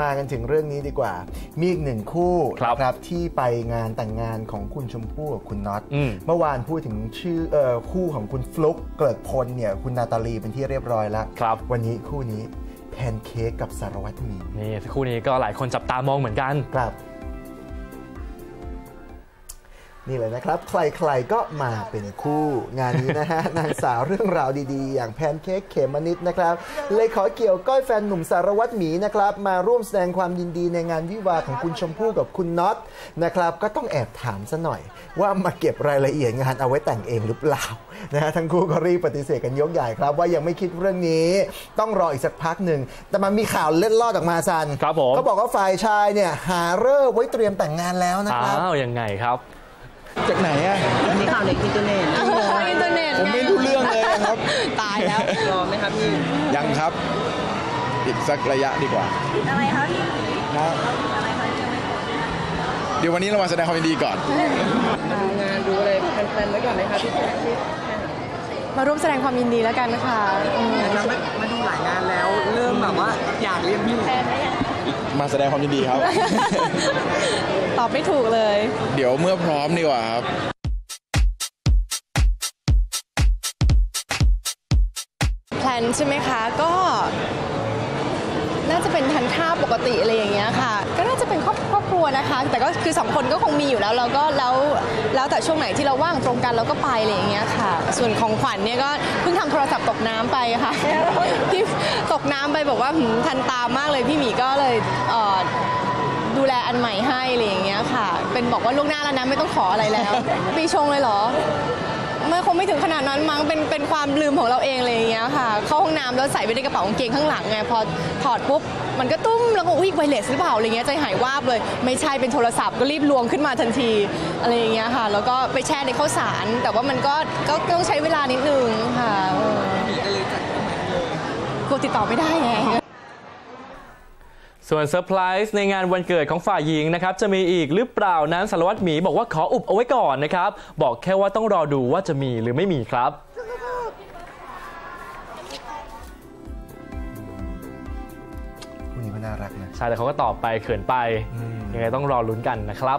มากันถึงเรื่องนี้ดีกว่า มีอีกหนึ่งคู่ครับนะครับที่ไปงานแต่งงานของคุณชมพู่กับคุณน็อตอืมเมื่อวานพูดถึงชื่อเอ่อคู่ของคุณฟลุกเกริกพลเนี่ยคุณนาตาลีเป็นที่เรียบร้อยแล้วครับวันนี้คู่นี้แพนเค้กกับสารวัตรหมีนี่คู่นี้ก็หลายคนจับตามองเหมือนกันครับ นี่เลยนะครับ ใครๆก็มาเป็นคู่งานนี้นะฮะ นางสาวเรื่องราวดีๆ อย่างแพนเค้กเขมมนิดนะครับ เลยขอเกี่ยวก้อยแฟนหนุ่มสารวัตรหมีนะครับ มาร่วมแสดงความยินดีในงานวิวาห์ของคุณชมพู่กับคุณน็อตนะครับ ก็ต้องแอบถามซะหน่อย ว่ามาเก็บรายละเอียดงานเอาไว้แต่งเองหรือเปล่านะฮะทั้งคู่ก็รีบปฏิเสธกันยกใหญ่ครับ ว่ายังไม่คิดเรื่องนี้ ต้องรออีกสักพักหนึ่งแต่มันมีข่าวเล็ดลอดออกมาซันครับผมเขาบอกว่าฝ่ายชายเนี่ยหาเลิกษ์ไว้เตรียมแต่งงานแล้วนะครับอ้าวยังไงครับ จากไหนอะอันนี้ข่าวในอินเทอร์เน็ตอินเทอร์เน็ตผมไม่รู้เรื่องเลยอะครับ ตายแล้ว รอไหมครับพี่ ยังครับ อีกสักระยะดีกว่า อะไรคะพี่ครับเดี๋ยววันนี้เรามาแสดงความยินดีก่อน ดูงานดูอะไรแฟนๆไว้ก่อนไหมครับพี่พี่มาร่วมแสดงความยินดีแล้วกันนะคะอืมเรามามาดูหลายงานแล้วเริ่มแบบว่าอยากเรียกพี่ มาแสดงความยินดีครับ ตอบไม่ถูกเลย เดี๋ยวเมื่อพร้อมดีกว่าครับแพลนใช่ไหมคะก็ น่าจะเป็นทานข้าปกติอะไรอย่างเงี้ยค่ะ ก็น่าจะเป็นครอบครอบครัวนะคะ แต่ก็คือสองคนก็คงมีอยู่แล้วเราก็แล้วแล้วแต่ช่วงไหนที่เราว่างตรงกันเราก็ไปอะไรอย่างเงี้ยค่ะ ส่วนของขวัญเนี่ยก็เพิ่งทำโทรศัพท์ตกน้ำไปค่ะที่ตกน้ำไปบอกว่าหืมทันตามากเลยพี่หมีก็เลยเออดูแลอันใหม่ให้อะไรอย่างเงี้ยค่ะ เป็นบอกว่าล่วงหน้าแล้วนะไม่ต้องขออะไรแล้วปีชงเลยเหรอ ไม่คงไม่ถึงขนาดนั้นมั้งเป็นเป็นความลืมของเราเองอะไรอย่างเงี้ยค่ะ เข้าห้องน้ำแล้วใส่ไว้ในกระเป๋ากางเกงข้างหลังไงพอถอดปุ๊บมันก็ตุ้มแล้วก็อุ้ยไวเลสหรือเปล่าอะไรเงี้ยใจหายวาบเลย ไม่ใช่เป็นโทรศัพท์ก็รีบลวงขึ้นมาทันทีอะไรอย่างเงี้ยค่ะ แล้วก็ไปแช่ในข้าวสาร แต่ว่ามันก็ก็ก็ต้องใช้เวลานิดนึงค่ะเออกลัวติดต่อไม่ได้ไง ส่วนเซอร์ไพรส์ในงานวันเกิดของฝ่ายหญิงนะครับจะมีอีกหรือเปล่านั้นสารวัตรหมีบอกว่าขออุบเอาไว้ก่อนนะครับ บอกแค่ว่าต้องรอดูว่าจะมีหรือไม่มีครับคู่นี้ก็น่ารักนะ ใช่แต่เขาก็ตอบไปเขินไป ยังไงต้องรอลุ้นกันนะครับ